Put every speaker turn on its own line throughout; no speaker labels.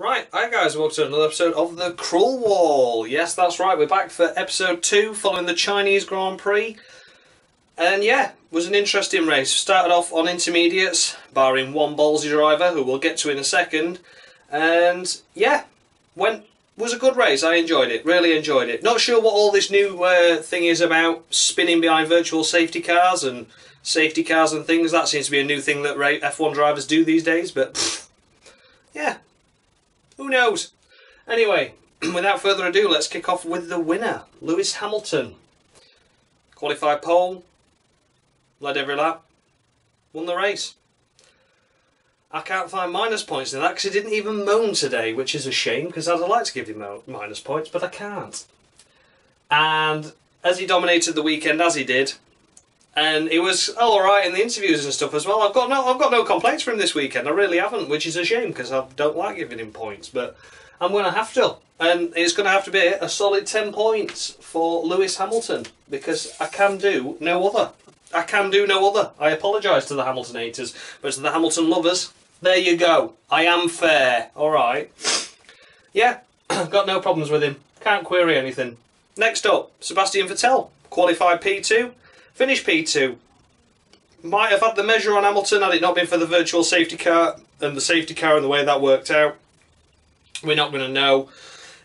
Right, hi guys, welcome to another episode of The Cruel Wall. Yes, that's right, we're back for episode 2 following the Chinese Grand Prix. And yeah, was an interesting race. Started off on intermediates, barring one ballsy driver, who we'll get to in a second. And yeah, went was a good race. I enjoyed it, really enjoyed it. Not sure what all this new uh, thing is about spinning behind virtual safety cars and safety cars and things. That seems to be a new thing that F1 drivers do these days, but yeah, who knows? Anyway, without further ado, let's kick off with the winner, Lewis Hamilton. Qualified pole, led every lap, won the race. I can't find minus points in that because he didn't even moan today, which is a shame because I'd like to give him minus points, but I can't. And as he dominated the weekend as he did, and he was all right in the interviews and stuff as well. I've got no, I've got no complaints from him this weekend. I really haven't, which is a shame because I don't like giving him points, but I'm going to have to, and it's going to have to be a solid ten points for Lewis Hamilton because I can do no other. I can do no other. I apologise to the Hamilton haters, but to the Hamilton lovers, there you go. I am fair. All right. Yeah, I've got no problems with him. Can't query anything. Next up, Sebastian Vettel, qualified P2, finished P2. Might have had the measure on Hamilton had it not been for the virtual safety car and the safety car and the way that worked out. We're not going to know.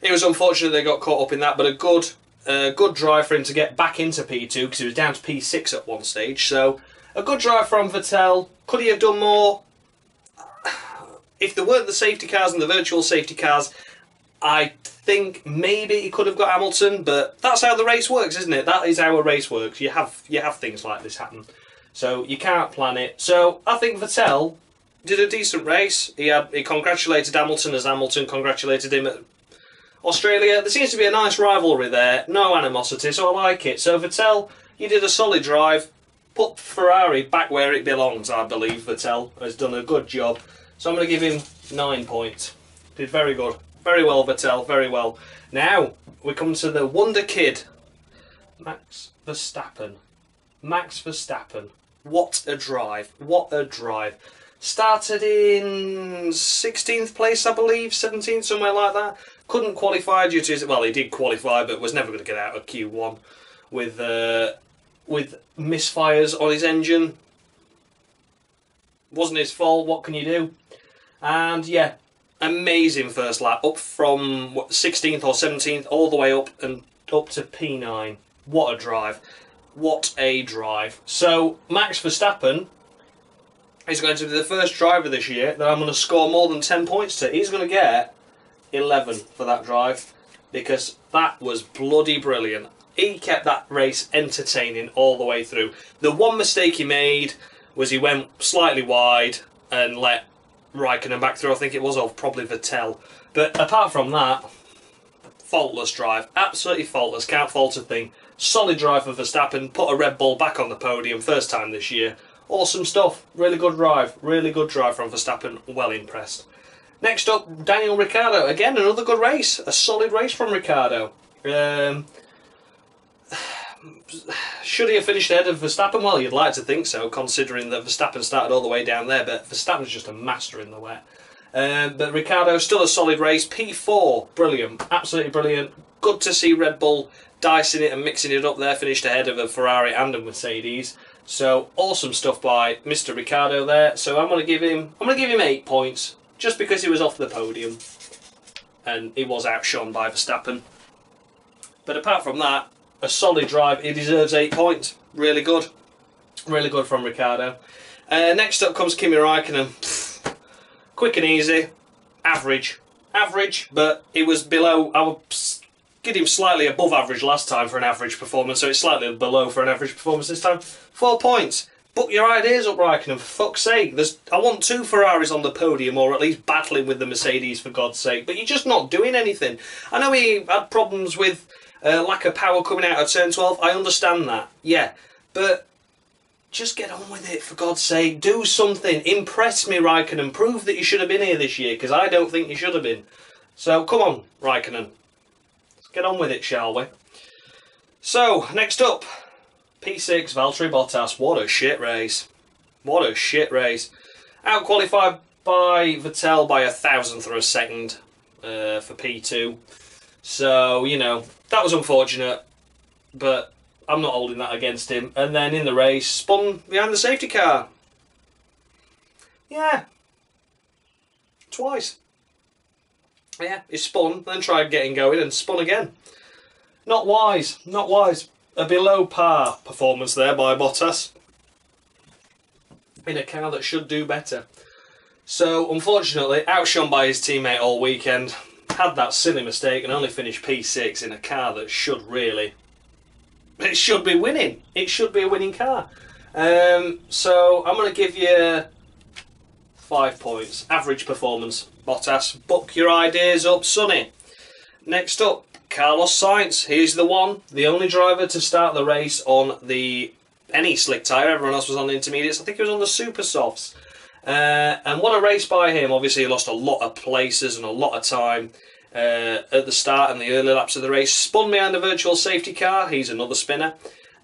It was unfortunate they got caught up in that, but a good a good drive for him to get back into P2 because he was down to P6 at one stage. So a good drive from Vettel. Could he have done more? If there weren't the safety cars and the virtual safety cars, I think maybe he could have got Hamilton. But that's how the race works, isn't it? That is how a race works. You have you have things like this happen, so you can't plan it. So I think Vettel did a decent race. He had he congratulated Hamilton as Hamilton congratulated him at Australia, there seems to be a nice rivalry there. No animosity, so I like it. So Vettel, you did a solid drive. Put Ferrari back where it belongs, I believe. Vettel has done a good job. So I'm going to give him nine points. Did very good. Very well, Vettel, very well. Now, we come to the Wonder Kid. Max Verstappen. Max Verstappen. What a drive. What a drive. Started in 16th place, I believe, 17th, somewhere like that couldn't qualify due to his, well, he did qualify, but was never going to get out of Q1 with uh, with misfires on his engine. Wasn't his fault. What can you do? And yeah, amazing first lap, up from what, 16th or 17th, all the way up and up to P9. What a drive! What a drive! So Max Verstappen is going to be the first driver this year that I'm going to score more than 10 points to. He's going to get 11 for that drive because that was bloody brilliant. He kept that race entertaining all the way through. The one mistake he made was he went slightly wide and let Raikkonen back through. I think it was, or probably Vettel. But apart from that, faultless drive. Absolutely faultless. Can't fault a thing. Solid drive for Verstappen. Put a Red Bull back on the podium first time this year. Awesome stuff. Really good drive. Really good drive from Verstappen. Well impressed. Next up, Daniel Ricciardo. Again, another good race. A solid race from Ricciardo. Um, should he have finished ahead of Verstappen? Well, you'd like to think so, considering that Verstappen started all the way down there, but Verstappen's just a master in the wet. Um, but Ricciardo, still a solid race. P4, brilliant. Absolutely brilliant. Good to see Red Bull dicing it and mixing it up there, finished ahead of a Ferrari and a Mercedes. So awesome stuff by Mr. Ricciardo there. So I'm going to give him, I'm going to give him eight points just because he was off the podium and he was outshone by Verstappen. But apart from that, a solid drive. He deserves eight points. Really good. Really good from Ricciardo. Uh, next up comes Kimi Raikkonen. Pfft. Quick and easy. Average. Average, but it was below. I would give him slightly above average last time for an average performance, so it's slightly below for an average performance this time. Four points. Book your ideas up, Raikkonen, for fuck's sake. There's, I want two Ferraris on the podium, or at least battling with the Mercedes, for God's sake. But you're just not doing anything. I know he had problems with uh, lack of power coming out of turn 12. I understand that, yeah. But just get on with it, for God's sake. Do something. Impress me, Raikkonen. Prove that you should have been here this year, because I don't think you should have been. So, come on, Raikkonen. Let's get on with it, shall we? So, next up, P6, Valtteri Bottas. What a shit race. What a shit race. Out qualified by Vettel by a thousandth of a second uh, for P2. So, you know, that was unfortunate, but I'm not holding that against him. And then in the race, spun behind the safety car. Yeah. Twice. Yeah, he spun, then tried getting going and spun again. Not wise, not wise. A below par performance there by Bottas in a car that should do better. So, unfortunately, outshone by his teammate all weekend, had that silly mistake and only finished P6 in a car that should really. It should be winning. It should be a winning car. Um, so, I'm going to give you five points. Average performance. Bottas, book your ideas up, Sonny. Next up, Carlos Sainz. He's the one, the only driver to start the race on the any slick tyre. Everyone else was on the intermediates. I think he was on the super softs. Uh, and what a race by him. Obviously, he lost a lot of places and a lot of time uh, at the start and the early laps of the race. Spun behind the virtual safety car. He's another spinner.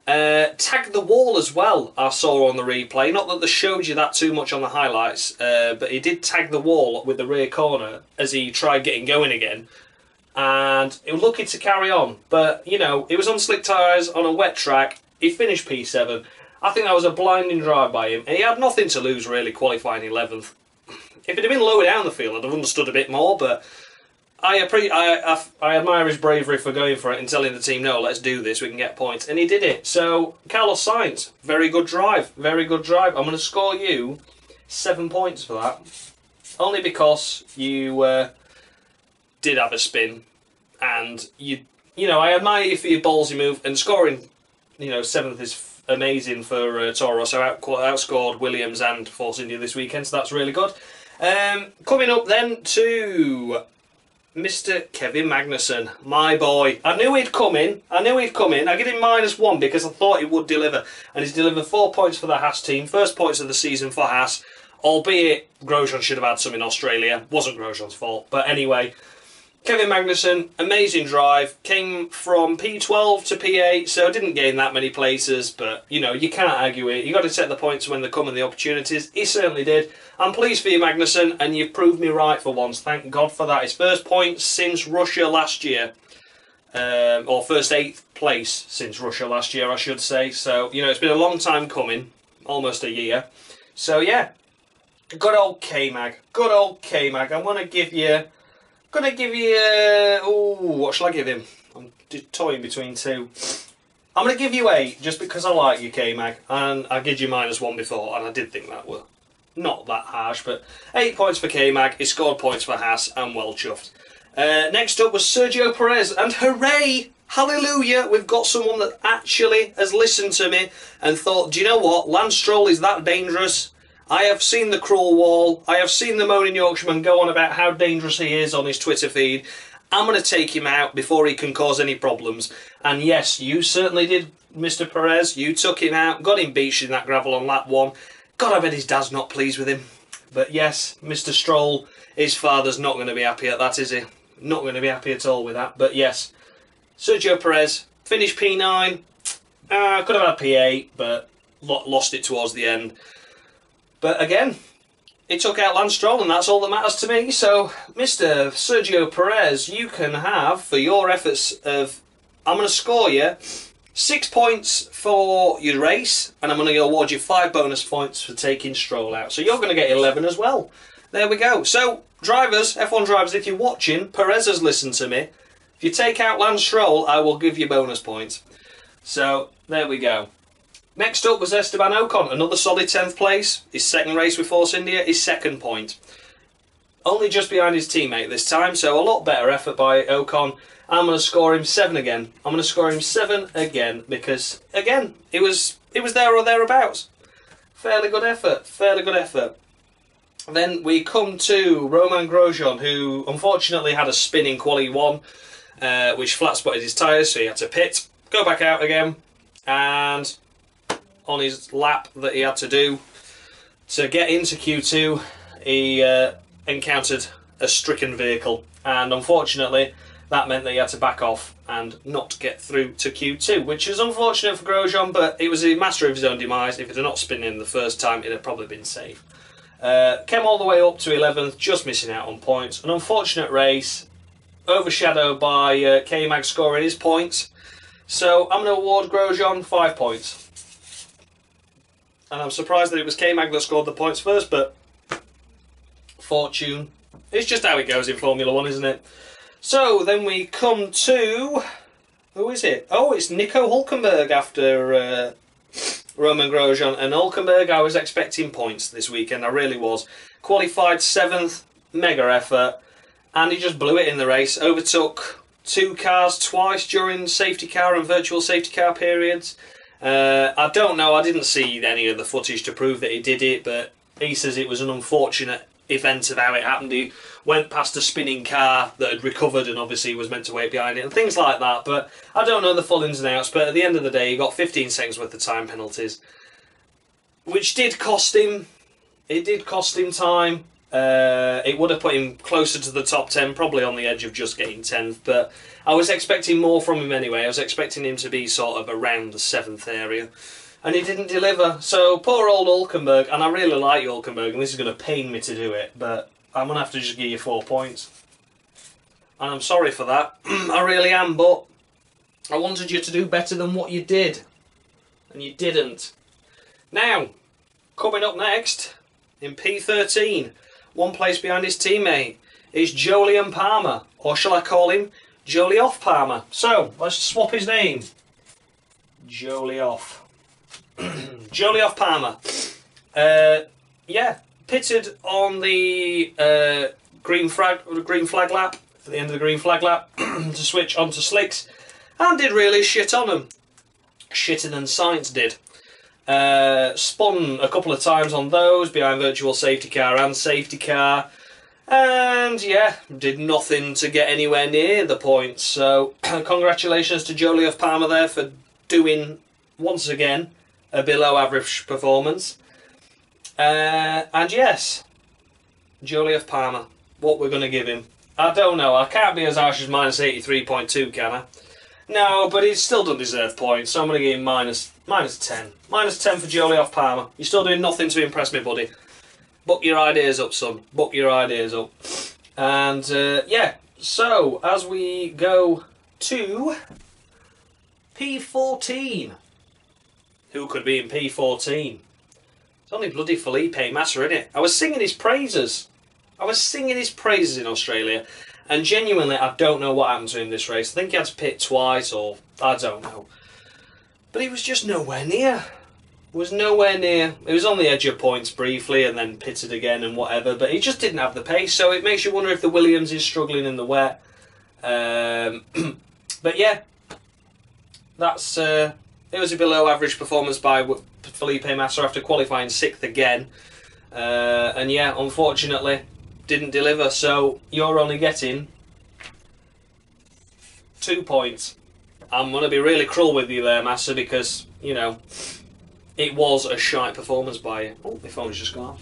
Uh, tagged the wall as well, I saw on the replay. Not that they showed you that too much on the highlights, uh, but he did tag the wall with the rear corner as he tried getting going again. And he was lucky to carry on. But, you know, it was on slick tyres on a wet track. He finished P7. I think that was a blinding drive by him. And he had nothing to lose, really, qualifying 11th. If it had been lower down the field, I'd have understood a bit more, but I, appre- I, I, I admire his bravery for going for it and telling the team, no, let's do this, we can get points. And he did it. So, Carlos Sainz, very good drive. Very good drive. I'm going to score you seven points for that. Only because you uh, did have a spin and you, you know, I admire you for your ballsy move and scoring, you know, seventh is amazing for uh, Toro. So out, outscored Williams and Force India this weekend, so that's really good. Um, coming up then to Mr. Kevin Magnussen, my boy. I knew he'd come in. I knew he'd come in. I give him minus one because I thought he would deliver. And he's delivered four points for the Haas team. First points of the season for Haas. Albeit Grosjean should have had some in Australia. Wasn't Grosjean's fault. But anyway, Kevin Magnussen, amazing drive. Came from P12 to P8, so didn't gain that many places, but you know, you can't argue it. You've got to take the points when they come and the opportunities. He certainly did. I'm pleased for you, Magnussen, and you've proved me right for once. Thank God for that. His first point since Russia last year. Um, or first eighth place since Russia last year, I should say. So, you know, it's been a long time coming, almost a year. So, yeah, good old K Mag. Good old K Mag. I want to give you Gonna give you. Oh, what shall I give him? I'm toying between two. I'm gonna give you eight just because I like you, K Mag, and I give you minus one before, and I did think that were not that harsh, but eight points for K Mag. He scored points for Haas, and well chuffed. Uh, next up was Sergio Perez, and hooray! Hallelujah! We've got someone that actually has listened to me and thought, do you know what? Lance Stroll is that dangerous. I have seen the cruel wall. I have seen the moaning Yorkshireman go on about how dangerous he is on his Twitter feed. I'm going to take him out before he can cause any problems. And yes, you certainly did, Mr. Perez. You took him out, got him beached in that gravel on lap one. God, I bet his dad's not pleased with him. But yes, Mr. Stroll, his father's not going to be happy at that, is he? Not going to be happy at all with that. But yes, Sergio Perez finished P9. Uh, could have had P8, but lost it towards the end. But again, he took out Lance Stroll, and that's all that matters to me. So, Mr. Sergio Perez, you can have for your efforts of. I'm going to score you six points for your race, and I'm going to award you five bonus points for taking Stroll out. So, you're going to get 11 as well. There we go. So, drivers, F1 drivers, if you're watching, Perez has listened to me. If you take out Lance Stroll, I will give you bonus points. So, there we go. Next up was Esteban Ocon, another solid 10th place. His second race with Force India, his second point. Only just behind his teammate this time, so a lot better effort by Ocon. I'm going to score him 7 again. I'm going to score him 7 again because, again, it was it was there or thereabouts. Fairly good effort, fairly good effort. Then we come to Romain Grosjean, who unfortunately had a spin in quali 1, uh, which flat spotted his tyres, so he had to pit, go back out again, and on his lap that he had to do to get into Q2 he uh, encountered a stricken vehicle and unfortunately that meant that he had to back off and not get through to Q2 which is unfortunate for Grosjean but it was a master of his own demise if it had not spun in the first time it had probably been safe Uh, came all the way up to 11th, just missing out on points. An unfortunate race, overshadowed by uh, K-Mag scoring his points. So I'm going to award Grosjean five points. And I'm surprised that it was K-Mag that scored the points first, but fortune. It's just how it goes in Formula One, isn't it? So then we come to who is it? Oh, it's Nico Hulkenberg after uh, Romain Grosjean. And Hulkenberg, I was expecting points this weekend. I really was. Qualified seventh, mega effort, and he just blew it in the race. Overtook two cars twice during safety car and virtual safety car periods. Uh, I don't know. I didn't see any of the footage to prove that he did it, but he says it was an unfortunate event of how it happened. He went past a spinning car that had recovered and obviously was meant to wait behind it and things like that. But I don't know the full ins and outs. But at the end of the day, he got 15 seconds worth of time penalties, which did cost him. It did cost him time. Uh, it would have put him closer to the top 10, probably on the edge of just getting 10th. But I was expecting more from him anyway. I was expecting him to be sort of around the 7th area and he didn't deliver. So poor old Hulkenberg, and I really like Hulkenberg, and this is going to pain me to do it, but I'm going to have to just give you four points. And I'm sorry for that. I really am, but I wanted you to do better than what you did. And you didn't. Now, coming up next, in P13, one place behind his teammate, is Jolyon Palmer. Or shall I call him Jolyoff Palmer? So, let's swap his name. Jolyoff. Jolyoff Palmer. Uh, yeah, pitted on the uh, green flag green flag lap for the end of the green flag lap to switch onto slicks, and did really shit on them. Shitter than Sainz did. Uh, spun a couple of times on those behind virtual safety car and safety car. And yeah, did nothing to get anywhere near the points. So, congratulations to Jolyoff Palmer there for doing once again a below average performance. Uh, and yes, Jolyoff Palmer, what we're going to give him. I don't know, I can't be as harsh as minus 83.2, can I? No, but he still doesn't deserve points, so I'm going to give him minus, minus 10. Minus 10 for Jolyoff Palmer. You're still doing nothing to impress me, buddy. Book your ideas up, son. Book your ideas up. And uh, yeah, so as we go to P14. Who could be in P14? It's only bloody Felipe Massa, in it? I was singing his praises. I was singing his praises in Australia, and genuinely, I don't know what happened to him this race. I think he had to pit twice, or I don't know. But he was just nowhere near. Was nowhere near. He was on the edge of points briefly, and then pitted again and whatever. But he just didn't have the pace, so it makes you wonder if the Williams is struggling in the wet. Um, but yeah, that's uh, it was a below average performance by Felipe Massa after qualifying sixth again. Uh, and yeah, unfortunately, didn't deliver. So you're only getting two points. I'm going to be really cruel with you there, Massa, because, you know, it was a shite performance by you. Oh, my phone's just gone off.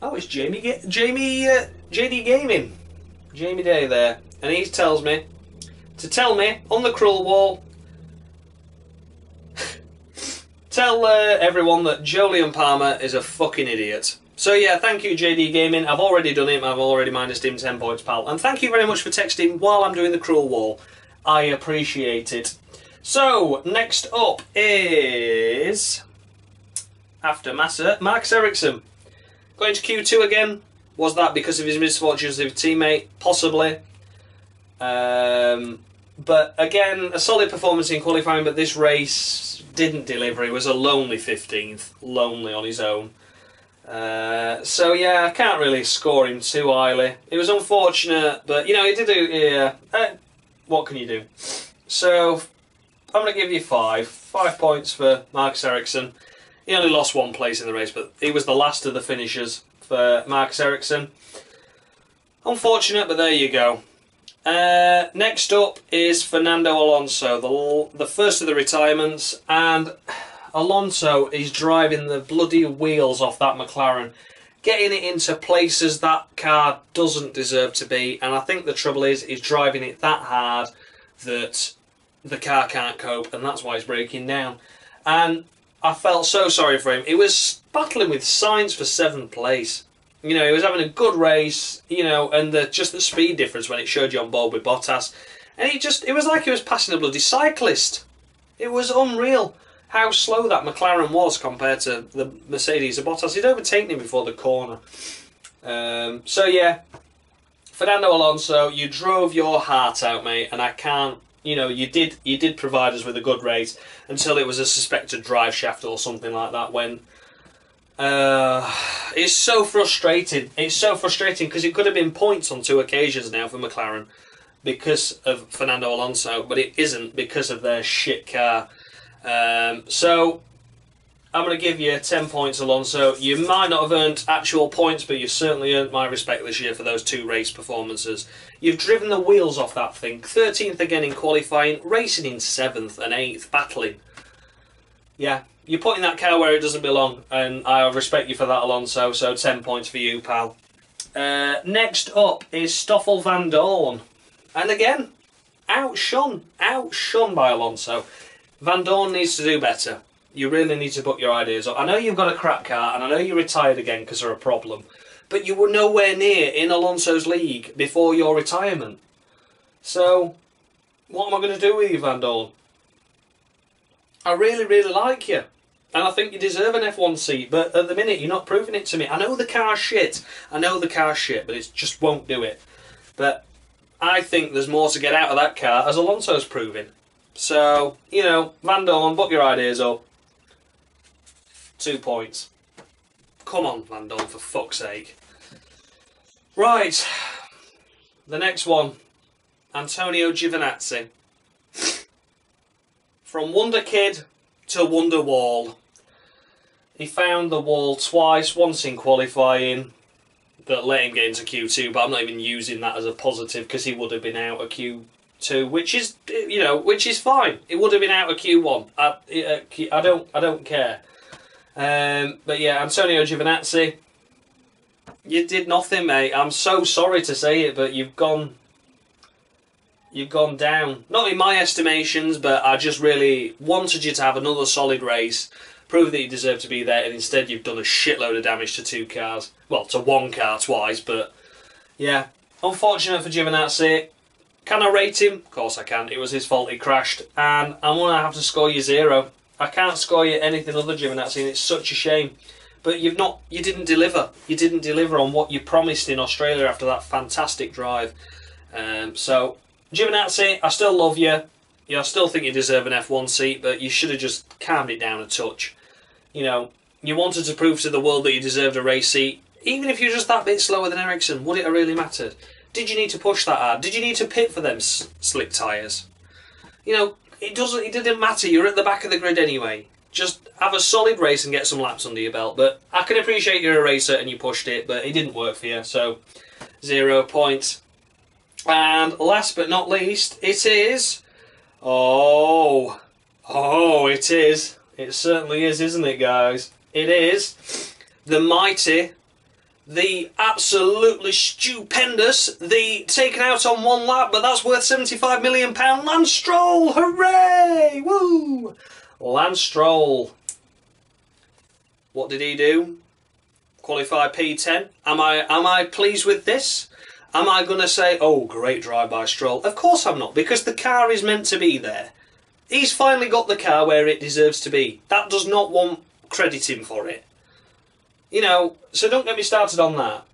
Oh, it's Jamie, Jamie, uh, JD Gaming, Jamie Day there, and he tells me to tell me on the cruel wall tell uh, everyone that Jolyon Palmer is a fucking idiot. So yeah, thank you JD Gaming. I've already done it. I've already minus him 10 points, pal. And thank you very much for texting while I'm doing the cruel wall. I appreciate it. So, next up is... After Massa, Marcus Ericsson. Going to Q2 again. Was that because of his misfortunes with teammate? Possibly. Um, but again, a solid performance in qualifying, but this race didn't deliver. He was a lonely 15th, lonely on his own. Uh, so yeah, I can't really score him too highly. It was unfortunate, but you know, he did do. Yeah, uh, what can you do? So I'm going to give you five. Five points for Marcus Ericsson. He only lost one place in the race, but he was the last of the finishers for Marcus Ericsson. Unfortunate, but there you go. Uh, next up is Fernando Alonso, the, the first of the retirements, and Alonso is driving the bloody wheels off that McLaren, getting it into places that car doesn't deserve to be, and I think the trouble is, he's driving it that hard that the car can't cope, and that's why it's breaking down. And I felt so sorry for him. He was battling with Sainz for seventh place. You know, he was having a good race, you know, and the, just the speed difference when it showed you on board with Bottas. And he just, it was like he was passing a bloody cyclist. It was unreal how slow that McLaren was compared to the Mercedes. Bottas, he'd overtaken him before the corner. Um, so, yeah, Fernando Alonso, you drove your heart out, mate, and I can't you know, you did you did provide us with a good race until it was a suspected drive shaft or something like that. When uh, it's so frustrating. It's so frustrating because it could have been points on two occasions now for McLaren because of Fernando Alonso, but it isn't because of their shit car. Um, so I'm going to give you 10 points, Alonso. You might not have earned actual points, but you've certainly earned my respect this year for those two race performances. You've driven the wheels off that thing. 13th again in qualifying, racing in 7th and 8th, battling. Yeah, you're putting that car where it doesn't belong, and I respect you for that, Alonso, so 10 points for you, pal. Uh, next up is Stoffel Vandoorne. And again, outshone, outshone by Alonso. Vandoorne needs to do better you really need to put your ideas up. I know you've got a crap car, and I know you're retired again because of a problem, but you were nowhere near in Alonso's league before your retirement. So, what am I going to do with you, Vandoorne? I really, really like you. And I think you deserve an F1 seat, but at the minute you're not proving it to me. I know the car's shit. I know the car's shit, but it just won't do it. But I think there's more to get out of that car, as Alonso's proving. So, you know, Van Vandoorne, put your ideas up. Two points. Come on, Van Vandoorne, for fuck's sake. Right. The next one. Antonio Giovinazzi. From Wonder Kid to Wonder Wall. He found the wall twice, once in qualifying, that let him get into Q2, but I'm not even using that as a positive because he would have been out of Q2, which is, you know, which is fine. It would have been out of Q1. I, I don't, I don't care. Um, but yeah, Antonio Giovinazzi, you did nothing, mate. I'm so sorry to say it, but you've gone, you've gone down. Not in my estimations, but I just really wanted you to have another solid race, prove that you deserve to be there, and instead you've done a shitload of damage to two cars. Well, to one car twice, but yeah, unfortunate for Giovinazzi. Can I rate him? Of course I can. It was his fault he crashed, and I'm gonna have to score you zero. I can't score you anything other Giovinazzi, and it's such a shame. But you've not, you didn't deliver. You didn't deliver on what you promised in Australia after that fantastic drive. Um, so, Giovinazzi, I still love you. Yeah, I still think you deserve an F1 seat, but you should have just calmed it down a touch. You know, you wanted to prove to the world that you deserved a race seat. Even if you're just that bit slower than Ericsson, would it have really mattered? Did you need to push that hard? Did you need to pit for them slick tyres? You know, it doesn't. It didn't matter. You're at the back of the grid anyway. Just have a solid race and get some laps under your belt. But I can appreciate you're a racer and you pushed it, but it didn't work for you. So zero points. And last but not least, it is. Oh, oh, it is. It certainly is, isn't it, guys? It is the mighty the absolutely stupendous, the taken out on one lap, but that's worth £75 million, Lance Stroll! Hooray! Woo! Lance Stroll. What did he do? Qualify P10. Am I am I pleased with this? Am I going to say, oh, great drive by Stroll? Of course I'm not, because the car is meant to be there. He's finally got the car where it deserves to be. That does not want credit him for it. You know, so don't get me started on that.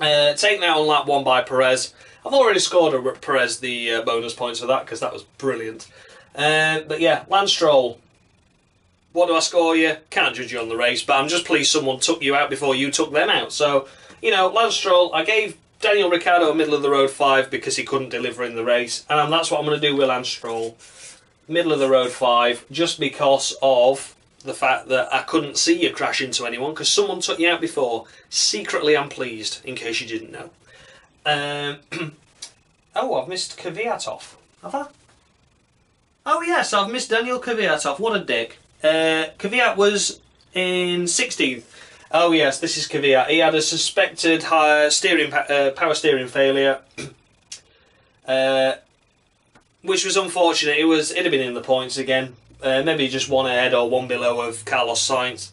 Uh, out on lap one by Perez. I've already scored a Perez the uh, bonus points for that because that was brilliant. Uh, but yeah, Lance Stroll. What do I score you? Can't judge you on the race, but I'm just pleased someone took you out before you took them out. So, you know, Lance Stroll, I gave Daniel Ricciardo a middle of the road five because he couldn't deliver in the race, and that's what I'm going to do with Lance Stroll. Middle of the road five, just because of the fact that I couldn't see you crash into anyone because someone took you out before. Secretly, I'm pleased, in case you didn't know. Um, oh, I've missed Kvyatov. Have I? Oh, yes, I've missed Daniel Kvyatov. What a dick. Uh, Kvyat was in 16th. Oh, yes, this is Kvyat. He had a suspected steering uh, power steering failure. uh, which was unfortunate. It was it'd have been in the points again Uh, maybe just one ahead or one below of Carlos Sainz.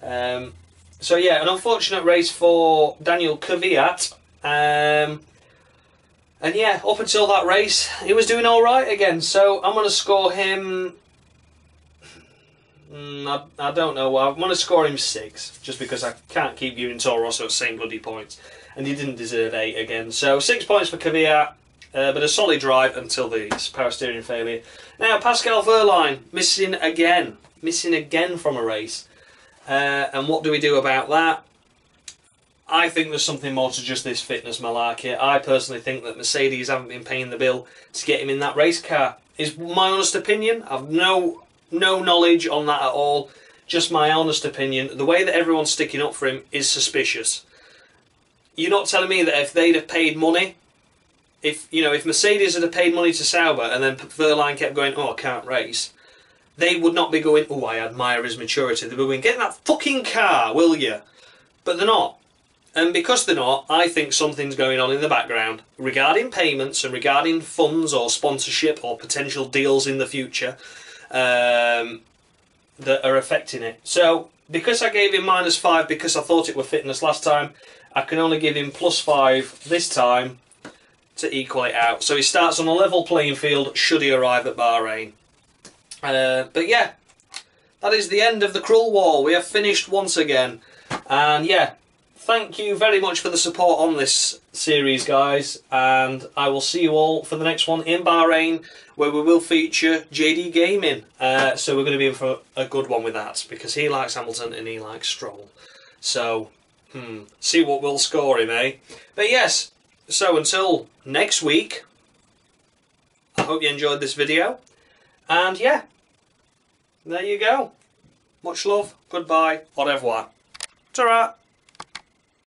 Um, so yeah, an unfortunate race for Daniel Kvyat. Um, and yeah, up until that race, he was doing all right again. So I'm going to score him. Mm, I, I don't know. I'm going to score him six, just because I can't keep giving Toro Rosso the same bloody points, and he didn't deserve eight again. So six points for Kvyat, uh, but a solid drive until the power steering failure. Now Pascal Wehrlein missing again, missing again from a race. Uh, and what do we do about that? I think there's something more to just this fitness malarkey. I personally think that Mercedes haven't been paying the bill to get him in that race car. Is my honest opinion. I've no no knowledge on that at all. Just my honest opinion. The way that everyone's sticking up for him is suspicious. You're not telling me that if they'd have paid money, if you know, if Mercedes had paid money to Sauber and then Wehrlein kept going, oh, I can't race, they would not be going, oh, I admire his maturity. They'd be going, get in that fucking car, will you? But they're not. And because they're not, I think something's going on in the background regarding payments and regarding funds or sponsorship or potential deals in the future um, that are affecting it. So, because I gave him minus five because I thought it were fitness last time, I can only give him plus five this time to equal it out. So he starts on a level playing field should he arrive at Bahrain. Uh, but yeah, that is the end of the cruel Wall. We have finished once again. And yeah, thank you very much for the support on this series, guys. And I will see you all for the next one in Bahrain, where we will feature JD Gaming. Uh, so we're going to be in for a good one with that because he likes Hamilton and he likes Stroll. So, hmm, see what we'll score him, eh? But yes, so until next week, I hope you enjoyed this video. And yeah, there you go. Much love, goodbye, au revoir. Ta-ra!